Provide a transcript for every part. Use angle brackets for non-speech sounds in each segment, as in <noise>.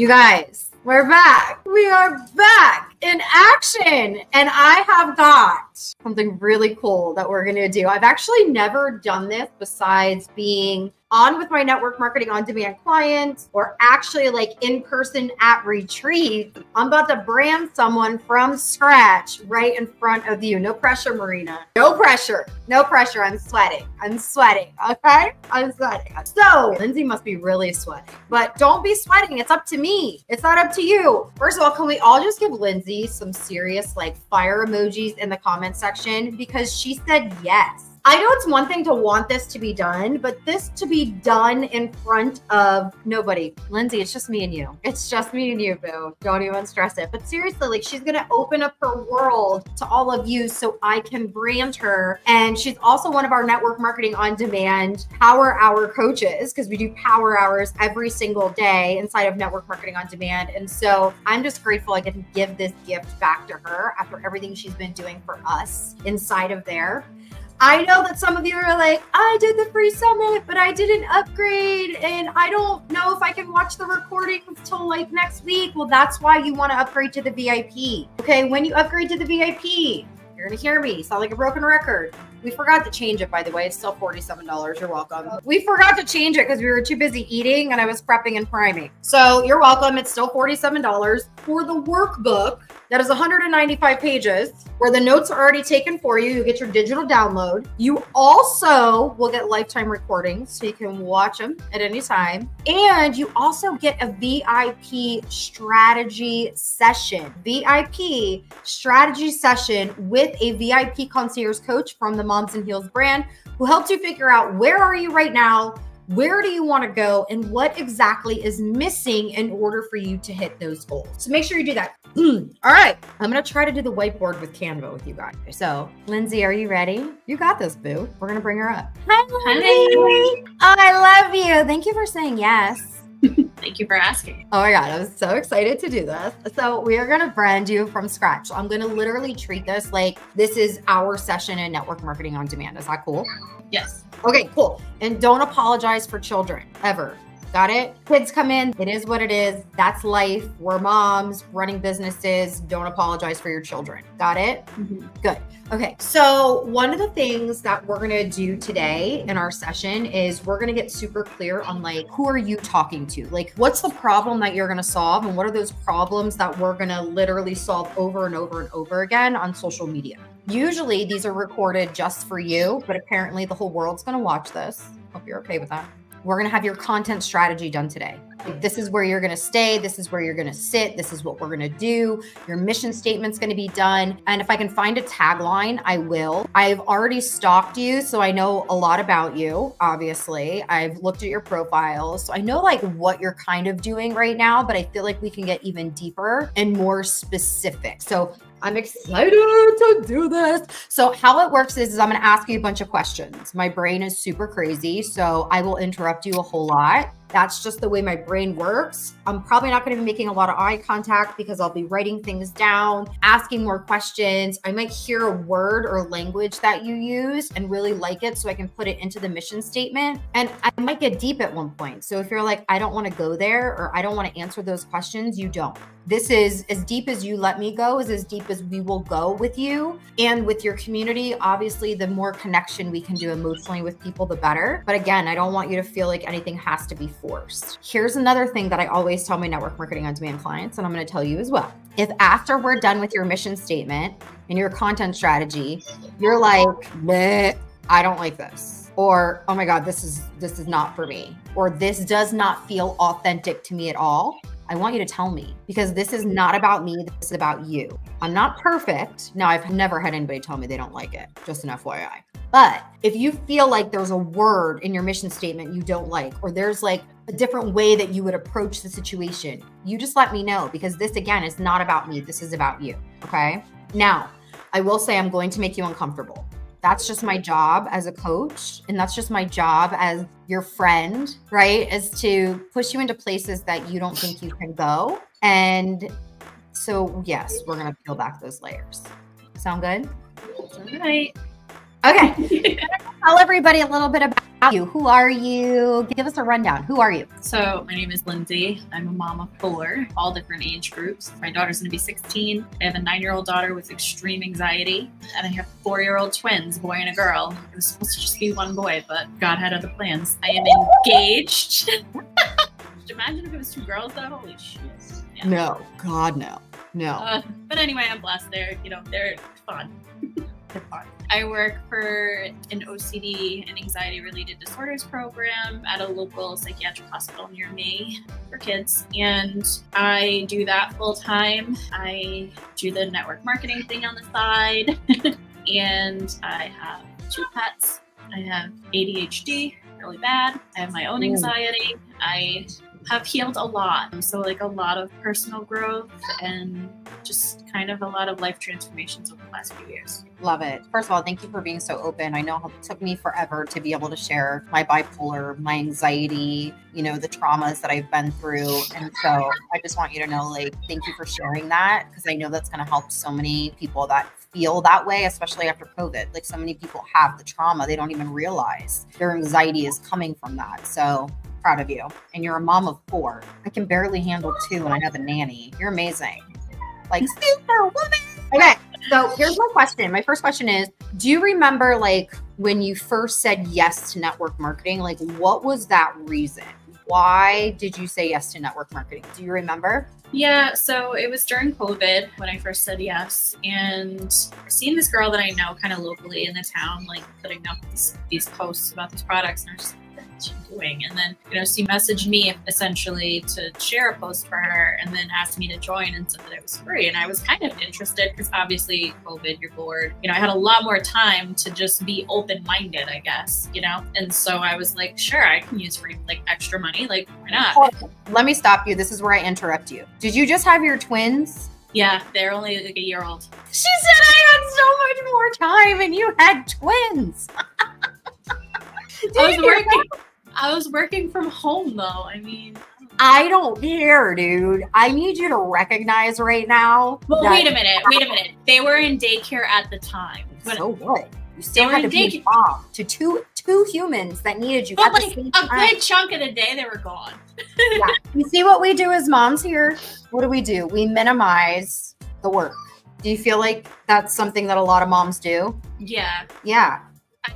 You guys, we're back. We are back in action. And I have got something really cool that we're going to do. I've actually never done this besides being on with my network marketing on demand clients or actually like in person at retreat, I'm about to brand someone from scratch right in front of you. No pressure, Marina. No pressure. No pressure. I'm sweating. I'm sweating. Okay. I'm sweating. So Lindsay must be really sweating, but don't be sweating. It's up to me. It's not up to you. First of all, can we all just give Lindsay some serious like fire emojis in the comment section because she said yes. I know it's one thing to want this to be done, but this to be done in front of nobody. Lindsay, it's just me and you. It's just me and you, boo. Don't even stress it. But seriously, like she's going to open up her world to all of you so I can brand her. And she's also one of our network marketing on demand power hour coaches because we do power hours every single day inside of network marketing on demand. And so I'm just grateful I get to give this gift back to her after everything she's been doing for us inside of there. I know that some of you are like, I did the free summit, but I didn't upgrade and I don't know if I can watch the recording until like next week. Well, that's why you want to upgrade to the VIP. Okay, when you upgrade to the VIP, you're to hear me sound like a broken record. We forgot to change it, by the way. It's still $47. You're welcome. We forgot to change it because we were too busy eating and I was prepping and priming. So you're welcome. It's still $47 for the workbook that is 195 pages where the notes are already taken for you. You get your digital download. You also will get lifetime recordings so you can watch them at any time. And you also get a VIP strategy session, VIP strategy session with a VIP concierge coach from the Moms and Heels brand who helps you figure out where are you right now? Where do you want to go and what exactly is missing in order for you to hit those goals? So make sure you do that. <clears throat> All right. I'm going to try to do the whiteboard with Canva with you guys. So, Lindsay, are you ready? You got this, boo. We're going to bring her up. Hi, Lindsay. Oh, I love you. Thank you for saying yes. Thank you for asking. Oh my God, I'm so excited to do this. So, we are going to brand you from scratch. So I'm going to literally treat this like this is our session in network marketing on demand. Is that cool? Yes. Okay, cool. And don't apologize for children ever. Got it? Kids come in. It is what it is. That's life. We're moms running businesses. Don't apologize for your children. Got it? Mm-hmm. Good. Okay. So, one of the things that we're going to do today in our session is we're going to get super clear on like, who are you talking to? Like, what's the problem that you're going to solve? And what are those problems that we're going to literally solve over and over and over again on social media? Usually, these are recorded just for you, but apparently, the whole world's going to watch this. Hope you're okay with that we're going to have your content strategy done today. This is where you're going to stay. This is where you're going to sit. This is what we're going to do. Your mission statement's going to be done. And if I can find a tagline, I will. I've already stalked you, so I know a lot about you, obviously. I've looked at your profile. So I know like what you're kind of doing right now, but I feel like we can get even deeper and more specific. So I'm excited to do this. So how it works is, is I'm going to ask you a bunch of questions. My brain is super crazy, so I will interrupt you a whole lot. That's just the way my brain works. I'm probably not going to be making a lot of eye contact because I'll be writing things down, asking more questions. I might hear a word or language that you use and really like it so I can put it into the mission statement. And I might get deep at one point. So if you're like, I don't want to go there or I don't want to answer those questions, you don't. This is as deep as you let me go, is as deep as we will go with you and with your community. Obviously, the more connection we can do emotionally with people, the better. But again, I don't want you to feel like anything has to be forced. Here's another thing that I always tell my network marketing on demand clients, and I'm going to tell you as well. If after we're done with your mission statement and your content strategy, you're like, oh, I don't like this. Or, oh my God, this is this is not for me. Or this does not feel authentic to me at all. I want you to tell me because this is mm-hmm. not about me. This is about you. I'm not perfect. Now, I've never had anybody tell me they don't like it, just an FYI. But if you feel like there's a word in your mission statement you don't like, or there's like a different way that you would approach the situation, you just let me know because this, again, is not about me. This is about you. Okay. Now, I will say I'm going to make you uncomfortable that's just my job as a coach and that's just my job as your friend right is to push you into places that you don't think you can go. And so yes we're going to peel back those layers. Sound good? All right. Okay. <laughs> Tell everybody a little bit about you. Who are you? Give us a rundown. Who are you? So, my name is Lindsay. I'm a mom of four, all different age groups. My daughter's going to be 16. I have a nine year old daughter with extreme anxiety, and I have four year old twins, a boy and a girl. It was supposed to just be one boy, but God had other plans. I am engaged. <laughs> Imagine if it was two girls, though. Holy shit. Yeah. No, God, no. No. Uh, but anyway, I'm blessed. They're, you know, they're fun. <laughs> they're fun. I work for an OCD and anxiety related disorders program at a local psychiatric hospital near me for kids. And I do that full time. I do the network marketing thing on the side. <laughs> and I have two pets. I have ADHD, really bad. I have my own anxiety. I have healed a lot. So, like, a lot of personal growth and just kind of a lot of life transformations over the last few years. Love it. First of all, thank you for being so open. I know it took me forever to be able to share my bipolar, my anxiety, you know, the traumas that I've been through. And so I just want you to know, like, thank you for sharing that because I know that's going to help so many people that feel that way, especially after COVID. Like, so many people have the trauma, they don't even realize their anxiety is coming from that. So proud of you. And you're a mom of four. I can barely handle two and I have a nanny. You're amazing. Like superwoman. Okay. So here's my question. My first question is Do you remember like when you first said yes to network marketing? Like what was that reason? Why did you say yes to network marketing? Do you remember? Yeah, so it was during COVID when I first said yes, and seeing this girl that I know kind of locally in the town, like putting up these, these posts about these products, and I was she doing? And then, you know, she messaged me essentially to share a post for her and then asked me to join and said that it was free. And I was kind of interested because obviously COVID, you're bored. You know, I had a lot more time to just be open minded, I guess, you know? And so I was like, sure, I can use free, like extra money. Like, why not? Let me stop you. This is where I interrupt you. Did you just have your twins? Yeah, they're only like a year old. She said I had so much more time and you had twins. <laughs> I was working. I was working from home though. I mean, I don't care, dude. I need you to recognize right now. Well, wait a minute. Wait a minute. They were in daycare at the time. But so what? You still had to be mom to two two humans that needed you. But like a good chunk of the day, they were gone. yeah. <laughs> You see what we do as moms here? What do we do? We minimize the work. Do you feel like that's something that a lot of moms do? Yeah. Yeah.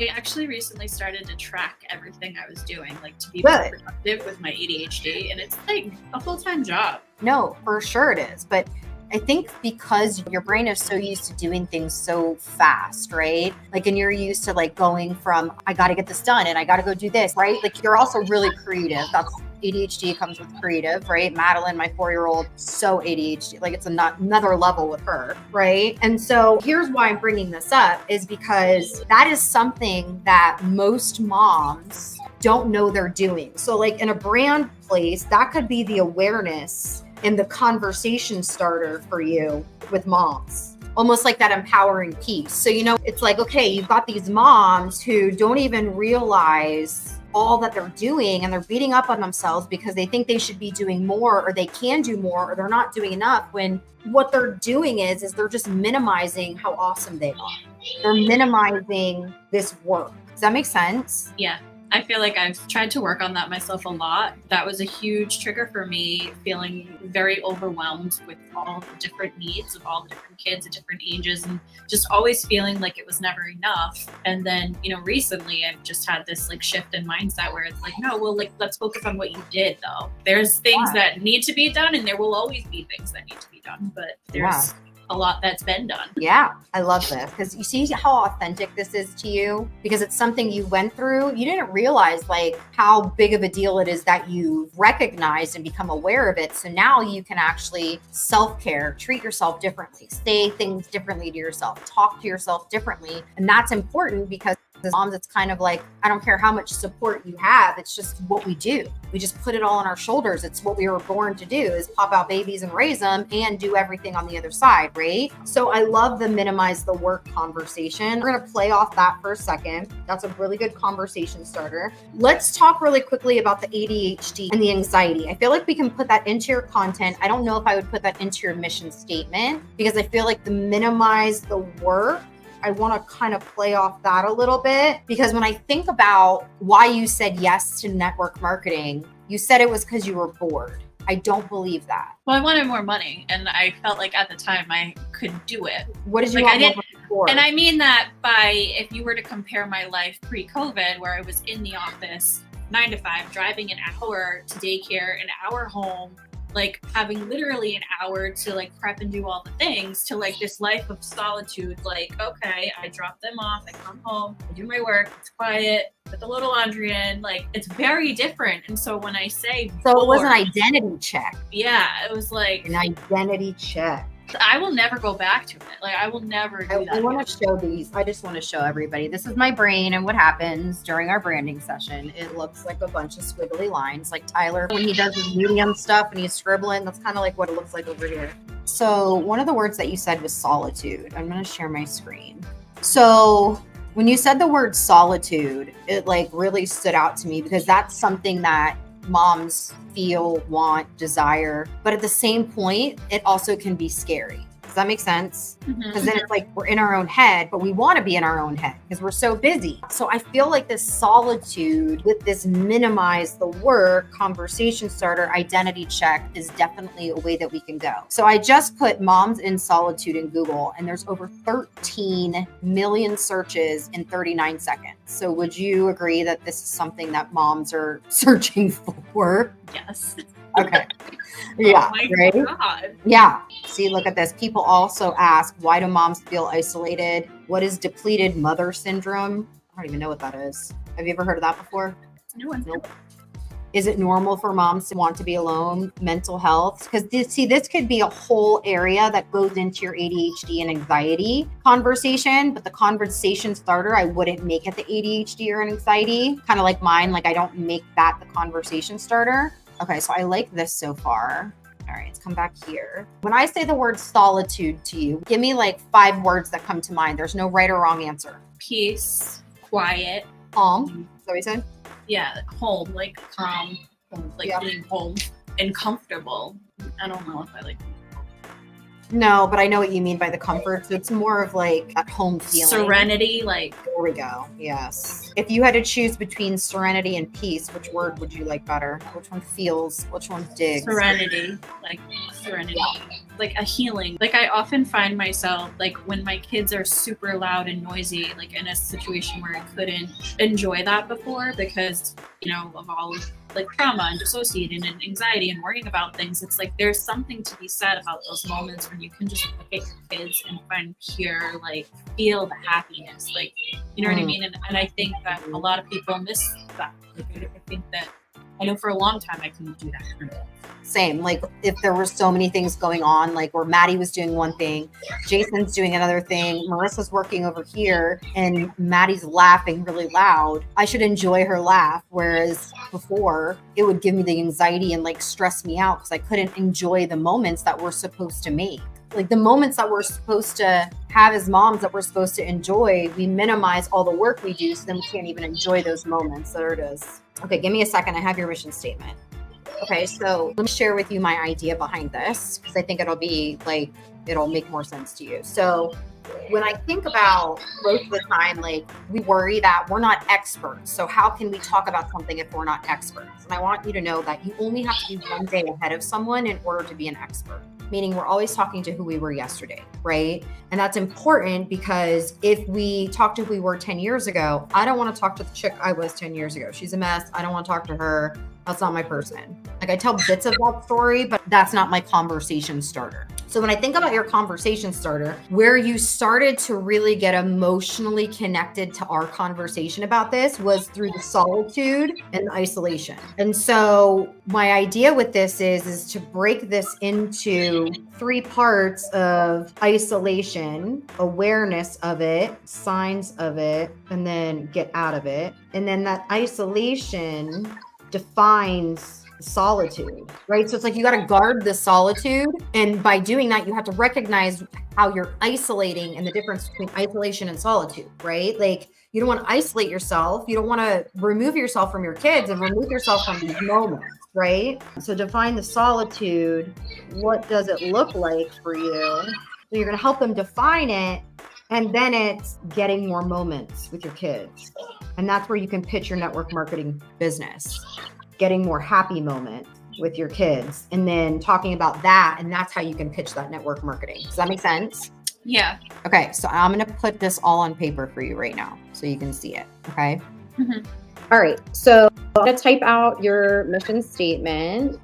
I actually recently started to track everything I was doing, like to be Good. more productive with my ADHD, and it's like a full time job. No, for sure it is. But I think because your brain is so used to doing things so fast, right? Like, and you're used to like going from, I got to get this done and I got to go do this, right? Like, you're also really creative. That's ADHD comes with creative, right? Madeline, my four year old, so ADHD. Like it's not, another level with her, right? And so here's why I'm bringing this up is because that is something that most moms don't know they're doing. So, like in a brand place, that could be the awareness and the conversation starter for you with moms almost like that empowering piece. So, you know, it's like, okay, you've got these moms who don't even realize all that they're doing and they're beating up on themselves because they think they should be doing more or they can do more or they're not doing enough when what they're doing is is they're just minimizing how awesome they are. They're minimizing this work. Does that make sense? Yeah. I feel like I've tried to work on that myself a lot. That was a huge trigger for me, feeling very overwhelmed with all the different needs of all the different kids at different ages and just always feeling like it was never enough. And then, you know, recently I've just had this like shift in mindset where it's like, no, well, like, let's focus on what you did though. There's things that need to be done and there will always be things that need to be done, but there's a lot that's been done. Yeah, I love this because you see how authentic this is to you because it's something you went through. You didn't realize like how big of a deal it is that you recognized and become aware of it. So now you can actually self care, treat yourself differently, say things differently to yourself, talk to yourself differently. And that's important because as moms, it's kind of like, I don't care how much support you have. It's just what we do. We just put it all on our shoulders. It's what we were born to do is pop out babies and raise them and do everything on the other side, right? So I love the minimize the work conversation. We're to play off that for a second. That's a really good conversation starter. Let's talk really quickly about the ADHD and the anxiety. I feel like we can put that into your content. I don't know if I would put that into your mission statement because I feel like the minimize the work I want to kind of play off that a little bit because when I think about why you said yes to network marketing, you said it was because you were bored. I don't believe that. Well, I wanted more money, and I felt like at the time I could do it. What did you like want did, And I mean that by if you were to compare my life pre-COVID, where I was in the office nine to five, driving an hour to daycare, an hour home, like having literally an hour to like prep and do all the things to like this life of solitude like okay i drop them off i come home i do my work it's quiet put the little laundry in like it's very different. And so when i say so it was an identity check. Yeah it was like an identity check I will never go back to it. Like I will never do I, that. I want to show these. I just want to show everybody. This is my brain and what happens during our branding session. It looks like a bunch of squiggly lines, like Tyler when he does his medium stuff and he's scribbling. That's kind of like what it looks like over here. So one of the words that you said was solitude. I'm going to share my screen. So when you said the word solitude, it like really stood out to me because that's something that moms feel, want, desire. But at the same point, it also can be scary. Does that make sense? Because mm-hmm. then it's like we're in our own head, but we want to be in our own head because we're so busy. So I feel like this solitude with this minimize the work conversation starter identity check is definitely a way that we can go. So I just put moms in solitude in Google and there's over 13 million searches in 39 seconds. So would you agree that this is something that moms are <laughs> searching for? Yes. Okay. <laughs> Yeah. Oh right? God. Yeah. See, look at this. People also ask, why do moms feel isolated? What is depleted mother syndrome? I don't even know what that is. Have you ever heard of that before? No one. Nope. Is it normal for moms to want to be alone? Mental health? Because see, this could be a whole area that goes into your ADHD and anxiety conversation. But the conversation starter, I wouldn't make it the ADHD or anxiety. Kind of like mine. Like I don't make that the conversation starter. Okay, so I like this so far. All right, let's come back here. When I say the word solitude to you, give me like five words that come to mind. There's no right or wrong answer. Peace, quiet, calm. Is that what you said? Yeah, home, like calm, like yeah. being home and comfortable. I don't know if I like no, but I know what you mean by the comfort. So it's more of like at home feeling. Serenity, like. There we go. Yes. If you had to choose between serenity and peace, which word would you like better? Which one feels? Which one digs? Serenity, like serenity, like a healing. Like I often find myself like when my kids are super loud and noisy, like in a situation where I couldn't enjoy that before because you know of all of like trauma and dissociating and anxiety and worrying about things, it's like there's something to be said about those moments when you can just look at your kids and find pure, like, feel the happiness. Like, you know mm. what I mm. mean? And, and I think that a lot of people miss that. Like, I think that I know for a long time I couldn't do that same. Like if there were so many things going on, like where Maddie was doing one thing, Jason's doing another thing, Marissa's working over here, and Maddie's laughing really loud. I should enjoy her laugh. Whereas before, it would give me the anxiety and like stress me out because I couldn't enjoy the moments that we're supposed to make like the moments that we're supposed to have as moms that we're supposed to enjoy, we minimize all the work we do, so then we can't even enjoy those moments. There it is. Okay, give me a second. I have your mission statement. Okay, so let me share with you my idea behind this because I think it'll be like, it'll make more sense to you. So, when I think about most of the time, like we worry that we're not experts. So, how can we talk about something if we're not experts? And I want you to know that you only have to be one day ahead of someone in order to be an expert meaning we're always talking to who we were yesterday, right? And that's important because if we talk to who we were 10 years ago, I don't want to talk to the chick I was 10 years ago. She's a mess. I don't want to talk to her. That's not my person. Like I tell bits of that story, but that's not my conversation starter. So when I think about your conversation starter, where you started to really get emotionally connected to our conversation about this was through the solitude and isolation. And so my idea with this is is to break this into three parts of isolation, awareness of it, signs of it, and then get out of it. And then that isolation defines solitude, right? So it's like you got to guard the solitude. And by doing that, you have to recognize how you're isolating and the difference between isolation and solitude, right? Like you don't want to isolate yourself. You don't want to remove yourself from your kids and remove yourself from these moments, right? So define the solitude. What does it look like for you? So you're going to help them define it And then it's getting more moments with your kids. And that's where you can pitch your network marketing business, getting more happy moments with your kids, and then talking about that. And that's how you can pitch that network marketing. Does that make sense? Yeah. Okay. So I'm going to put this all on paper for you right now so you can see it. Okay. Mm-hmm. All right. So I'm going to type out your mission statement.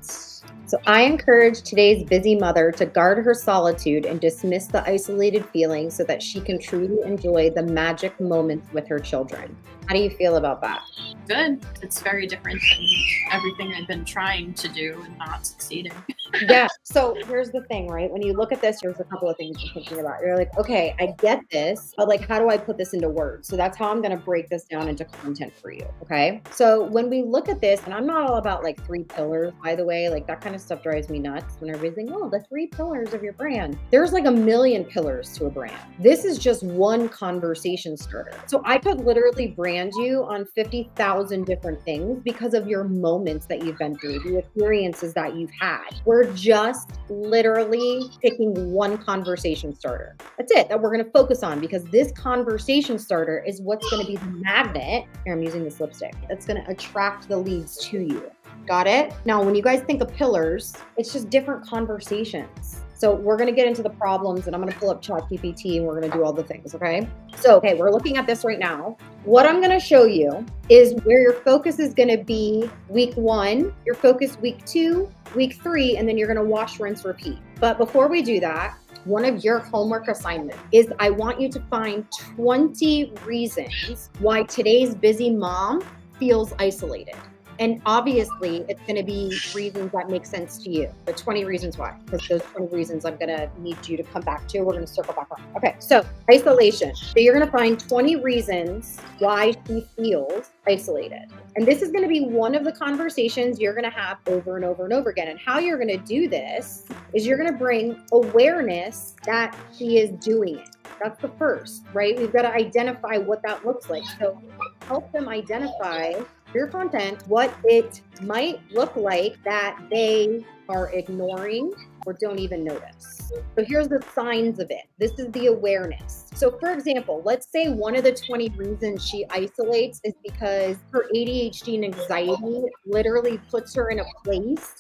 So I encourage today's busy mother to guard her solitude and dismiss the isolated feeling so that she can truly enjoy the magic moments with her children. How do you feel about that? Good. It's very different than everything I've been trying to do and not succeeding. <laughs> yeah. So here's the thing, right? When you look at this, there's a couple of things you're thinking about. You're like, okay, I get this, but like, how do I put this into words? So that's how I'm going to break this down into content for you. Okay. So when we look at this, and I'm not all about like three pillars, by the way, like that kind of stuff drives me nuts when everybody's like, oh, the three pillars of your brand. There's like a million pillars to a brand. This is just one conversation starter. So I could literally brand you on 50,000 different things because of your moments that you've been through, the experiences that you've had. We're just literally picking one conversation starter. That's it that we're to focus on because this conversation starter is what's to be the magnet. Here, I'm using this lipstick that's to attract the leads to you. Got it? Now, when you guys think of pillars, it's just different conversations. So we're going to get into the problems and I'm going to pull up ChatGPT and we're going to do all the things. Okay. So, okay, we're looking at this right now. What I'm going to show you is where your focus is going to be week one, your focus week two, week three, and then you're going to wash, rinse, repeat. But before we do that, one of your homework assignments is I want you to find 20 reasons why today's busy mom feels isolated. And obviously, it's going to be reasons that make sense to you. The 20 reasons why, because those 20 reasons I'm going to need you to come back to. We're going to circle back around. Okay, so isolation. So you're going to find 20 reasons why she feels isolated. And this is going to be one of the conversations you're going to have over and over and over again. And how you're going to do this is you're going to bring awareness that she is doing it. That's the first, right? We've got to identify what that looks like. So help them identify your content what it might look like that they are ignoring or don't even notice. So here's the signs of it. This is the awareness. So for example, let's say one of the 20 reasons she isolates is because her ADHD and anxiety literally puts her in a place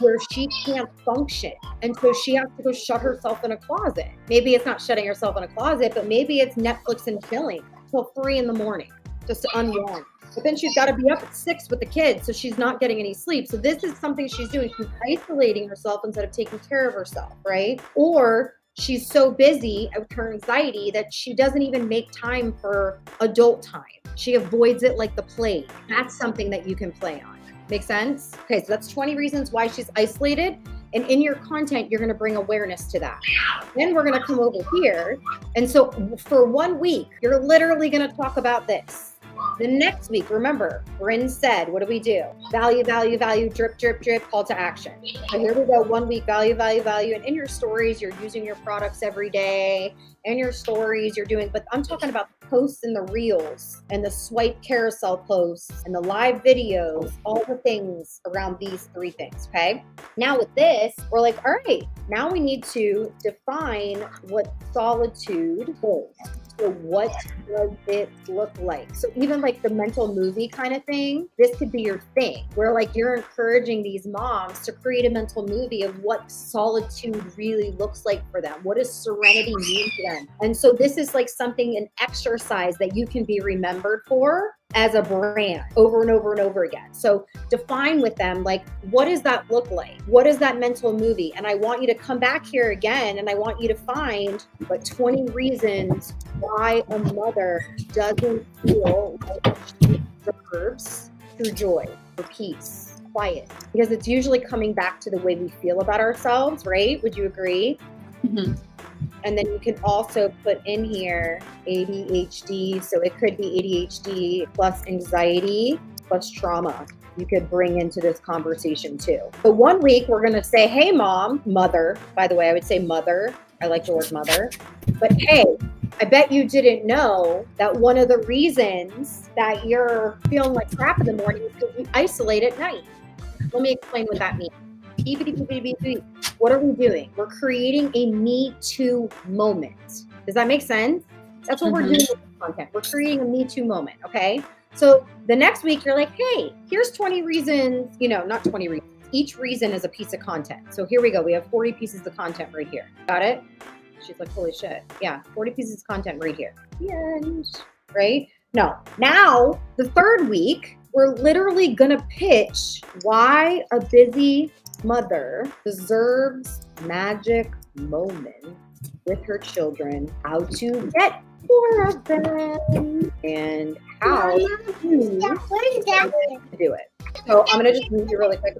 where she can't function. And so she has to go shut herself in a closet. Maybe it's not shutting herself in a closet, but maybe it's Netflix and chilling till three in the morning just to unwind. But then she's got to be up at six with the kids, so she's not getting any sleep. So this is something she's doing. She's isolating herself instead of taking care of herself, right? Or she's so busy with her anxiety that she doesn't even make time for adult time. She avoids it like the plague. That's something that you can play on. Make sense? Okay, so that's 20 reasons why she's isolated. And in your content, you're going to bring awareness to that. Then we're going to come over here. And so for one week, you're literally going to talk about this. The next week, remember, Bryn said, what do we do? Value, value, value, drip, drip, drip, call to action. So here we go, one week, value, value, value. And in your stories, you're using your products every day. In your stories, you're doing, but I'm talking about posts and the reels and the swipe carousel posts and the live videos, all the things around these three things. Okay. Now with this, we're like, all right, now we need to define what solitude is. So what does it look like? So even like the mental movie kind of thing, this could be your thing where like you're encouraging these moms to create a mental movie of what solitude really looks like for them. What does serenity mean to them? And so this is like something, an exercise that you can be remembered for as a brand over and over and over again. So define with them like what does that look like? What is that mental movie? And I want you to come back here again and I want you to find what 20 reasons why a mother doesn't feel like she deserves through joy, or peace, quiet. Because it's usually coming back to the way we feel about ourselves, right? Would you agree? Mm-hmm. And then you can also put in here ADHD. So it could be ADHD plus anxiety plus trauma. You could bring into this conversation too. But one week we're going to say, hey, mom, mother. By the way, I would say mother. I like the word mother. But hey, I bet you didn't know that one of the reasons that you're feeling like crap in the morning is because you isolate at night. Let me explain what that means. What are we doing? We're creating a me too moment. Does that make sense? That's what we're Mhm. doing with content. We're creating a Me Too moment. Okay. So the next week you're like, hey, here's 20 reasons, you know, not 20 reasons. Each reason is a piece of content. So here we go. We have 40 pieces of content right here. Got it? She's like, holy shit. Yeah, 40 pieces of content right here. The end. Right? No. Now, the third week, we're literally gonna pitch why a busy mother deserves magic moments with her children, how to get more of them, and how to do it. So I'm gonna just mute you really quick.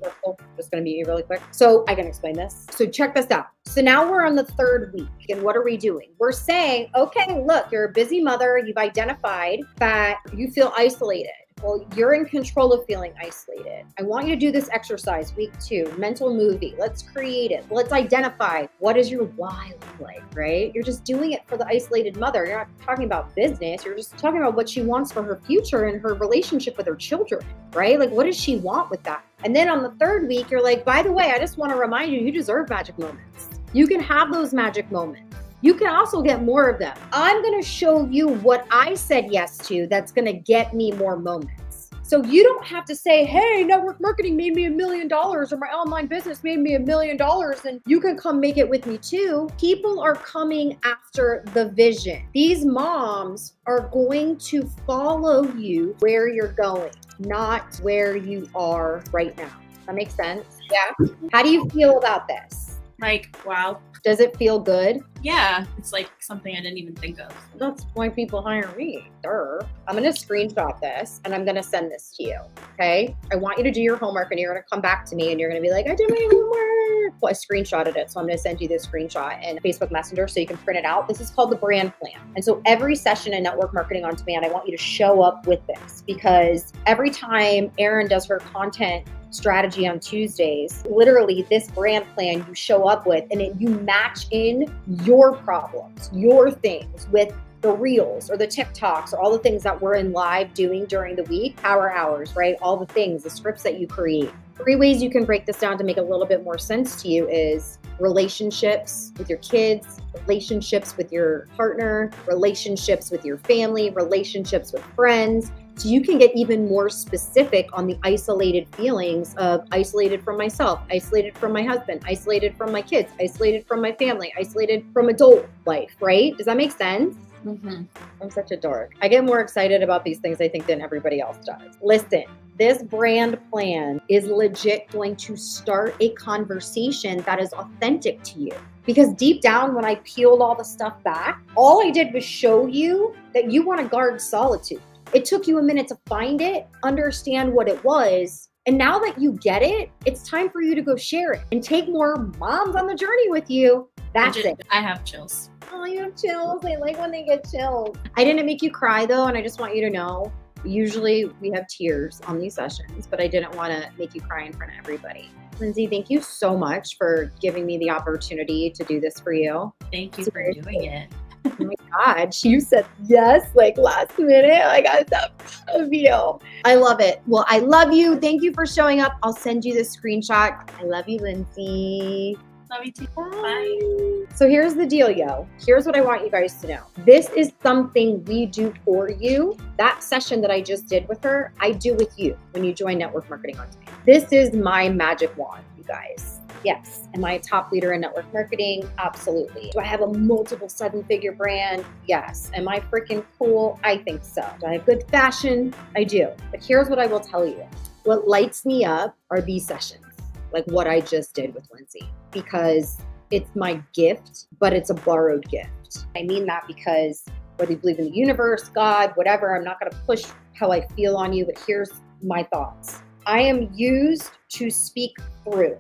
Just gonna mute you really quick so I can explain this. So check this out. So now we're on the third week, and what are we doing? We're saying, okay, look, you're a busy mother. You've identified that you feel isolated. Well, you're in control of feeling isolated. I want you to do this exercise week two, mental movie. Let's create it. Let's identify what is your why look like, right? You're just doing it for the isolated mother. You're not talking about business. You're just talking about what she wants for her future and her relationship with her children, right? Like, what does she want with that? And then on the third week, you're like, by the way, I just want to remind you, you deserve magic moments. You can have those magic moments. You can also get more of them. I'm going to show you what I said yes to that's going to get me more moments. So you don't have to say, hey, network marketing made me a million dollars or my online business made me a million dollars and you can come make it with me too. People are coming after the vision. These moms are going to follow you where you're going, not where you are right now. That makes sense? Yeah. How do you feel about this? Like, wow. Does it feel good? Yeah, it's like something I didn't even think of. That's why people hire me. Durr. I'm gonna screenshot this and I'm gonna send this to you. Okay. I want you to do your homework and you're gonna come back to me and you're gonna be like, I did my homework. I screenshotted it, so I'm gonna send you this screenshot in Facebook Messenger so you can print it out. This is called the brand plan. And so every session in network marketing on demand, I want you to show up with this because every time Erin does her content strategy on Tuesdays. Literally, this brand plan you show up with, and you match in your problems, your things with the reels or the TikToks or all the things that we're in live doing during the week, power hours, right? All the things, the scripts that you create. Three ways you can break this down to make a little bit more sense to you is relationships with your kids, relationships with your partner, relationships with your family, relationships with friends, so you can get even more specific on the isolated feelings of isolated from myself, isolated from my husband, isolated from my kids, isolated from my family, isolated from adult life, right? Does that make sense? Mm-hmm. I'm such a dork. I get more excited about these things, I think, than everybody else does. Listen, this brand plan is legit going to start a conversation that is authentic to you. Because deep down, when I peeled all the stuff back, all I did was show you that you want to guard solitude. It took you a minute to find it, understand what it was. And now that you get it, it's time for you to go share it and take more moms on the journey with you. That's it. I have chills. Oh, you have chills. I like when they get chills. I didn't make you cry though, and I just want you to know. Usually we have tears on these sessions, but I didn't want to make you cry in front of everybody. Lindsay, thank you so much for giving me the opportunity to do this for you. Thank you for doing it. oh my God, you said yes like last minute. I got so proud of you. I love it. Well, I love you. Thank you for showing up. I'll send you the screenshot. I love you, Lindsay. Love you too. Bye. So here's the deal, yo. Here's what I want you guys to know. This is something we do for you. That session that I just did with her, I do with you when you join Network Marketing on Demand. This is my magic wand, you guys. Yes. Am I a top leader in network marketing? Absolutely. Do I have a multiple seven figure brand? Yes. Am I freaking cool? I think so. Do I have good fashion? I do. But here's what I will tell you what lights me up are these sessions, like what I just did with Lindsay, because it's my gift, but it's a borrowed gift. I mean that because whether you believe in the universe, God, whatever, I'm not going to push how I feel on you, but here's my thoughts. I am used to speak through.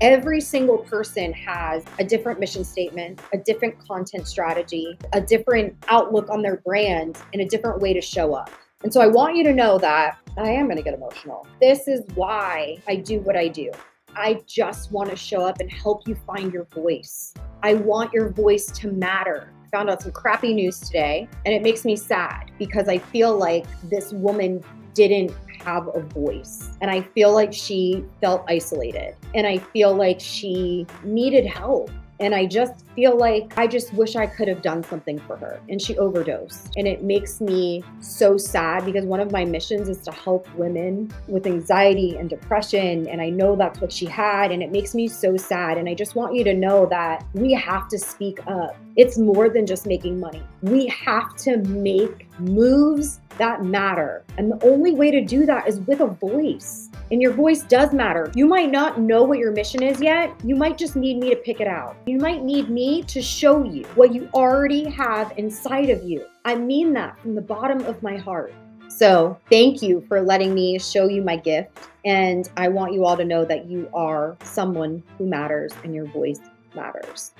Every single person has a different mission statement, a different content strategy, a different outlook on their brand, and a different way to show up. And so I want you to know that I am going to get emotional. This is why I do what I do. I just want to show up and help you find your voice. I want your voice to matter. I found out some crappy news today, and it makes me sad because I feel like this woman didn't have a voice. And I feel like she felt isolated. And I feel like she needed help. And I just feel like I just wish I could have done something for her. And she overdosed. And it makes me so sad because one of my missions is to help women with anxiety and depression. And I know that's what she had. And it makes me so sad. And I just want you to know that we have to speak up. It's more than just making money. We have to make moves that matter. And the only way to do that is with a voice. And your voice does matter. You might not know what your mission is yet. You might just need me to pick it out. You might need me to show you what you already have inside of you. I mean that from the bottom of my heart. So, thank you for letting me show you my gift. And I want you all to know that you are someone who matters and your voice matters.